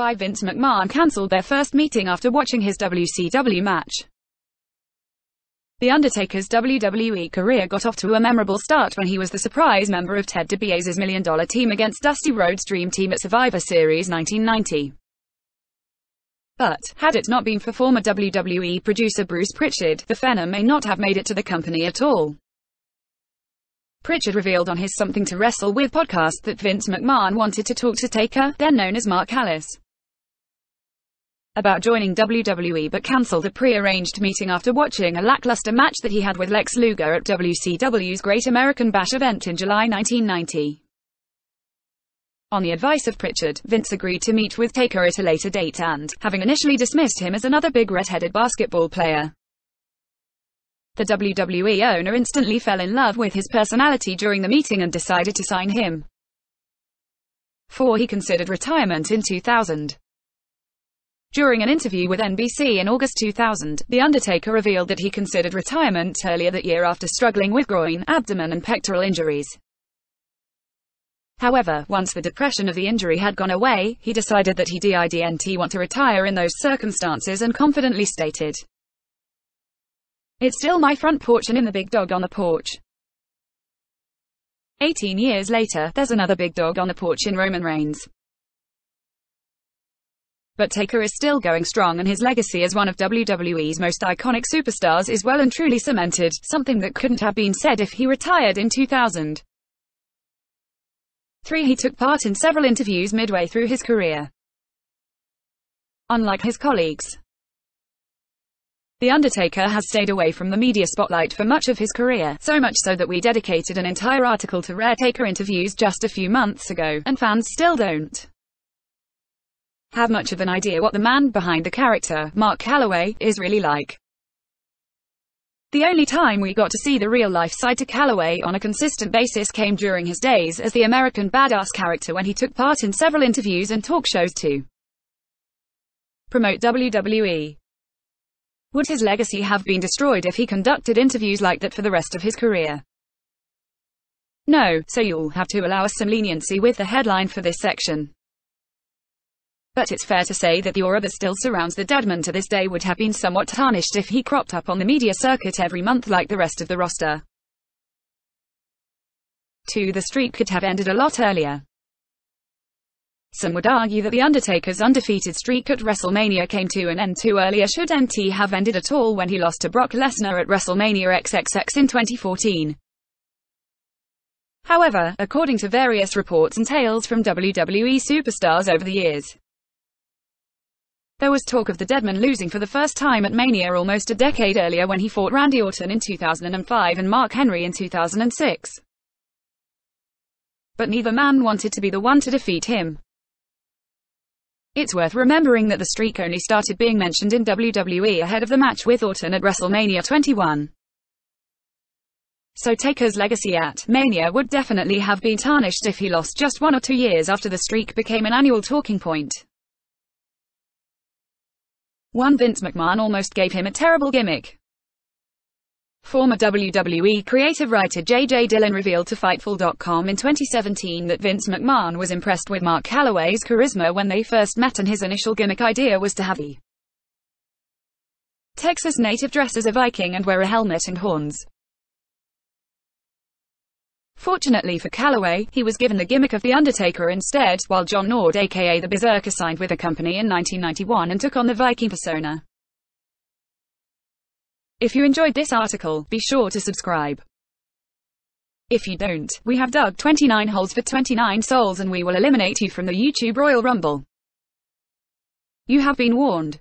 2005 Vince McMahon cancelled their first meeting after watching his WCW match. The Undertaker's WWE career got off to a memorable start when he was the surprise member of Ted DiBiase's Million Dollar Team against Dusty Rhodes' Dream Team at Survivor Series 1990. But, had it not been for former WWE producer Bruce Pritchard, the Phenom may not have made it to the company at all. Pritchard revealed on his Something to Wrestle With podcast that Vince McMahon wanted to talk to Taker, then known as Mark Calaway, about joining WWE but cancelled a pre-arranged meeting after watching a lackluster match that he had with Lex Luger at WCW's Great American Bash event in July 1990. On the advice of Pritchard, Vince agreed to meet with Taker at a later date and, having initially dismissed him as another big red-headed basketball player, the WWE owner instantly fell in love with his personality during the meeting and decided to sign him. 4. He considered retirement in 2000. During an interview with NBC in August 2000, The Undertaker revealed that he considered retirement earlier that year after struggling with groin, abdomen and pectoral injuries. However, once the depression of the injury had gone away, he decided that he didn't want to retire in those circumstances and confidently stated, It's still my front porch and in the big dog on the porch. 18 years later, there's another big dog on the porch in Roman Reigns. But Taker is still going strong and his legacy as one of WWE's most iconic superstars is well and truly cemented, something that couldn't have been said if he retired in 2000. 3. He took part in several interviews midway through his career. Unlike his colleagues, The Undertaker has stayed away from the media spotlight for much of his career, so much so that we dedicated an entire article to rare Taker interviews just a few months ago, and fans still don't have much of an idea what the man behind the character, Mark Calaway, is really like. The only time we got to see the real-life side to Calaway on a consistent basis came during his days as the American Badass character when he took part in several interviews and talk shows to promote WWE. Would his legacy have been destroyed if he conducted interviews like that for the rest of his career? No, so you'll have to allow us some leniency with the headline for this section. But it's fair to say that the aura that still surrounds the deadman to this day would have been somewhat tarnished if he cropped up on the media circuit every month like the rest of the roster. 2. The streak could have ended a lot earlier. Some would argue that The Undertaker's undefeated streak at WrestleMania came to an end too earlier should NT have ended at all when he lost to Brock Lesnar at WrestleMania XXX in 2014. However, according to various reports and tales from WWE superstars over the years, there was talk of the Deadman losing for the first time at Mania almost a decade earlier when he fought Randy Orton in 2005 and Mark Henry in 2006. But neither man wanted to be the one to defeat him. It's worth remembering that the streak only started being mentioned in WWE ahead of the match with Orton at WrestleMania 21. So Taker's legacy at Mania would definitely have been tarnished if he lost just one or two years after the streak became an annual talking point. One Vince McMahon almost gave him a terrible gimmick. Former WWE creative writer J.J. Dillon revealed to Fightful.com in 2017 that Vince McMahon was impressed with Mark Calaway's charisma when they first met and his initial gimmick idea was to have the Texas native dress as a Viking and wear a helmet and horns. Fortunately for Calaway, he was given the gimmick of The Undertaker instead, while John Nord aka The Berserker signed with the company in 1991 and took on the Viking persona. If you enjoyed this article, be sure to subscribe. If you don't, we have dug 29 holes for 29 souls and we will eliminate you from the YouTube Royal Rumble. You have been warned.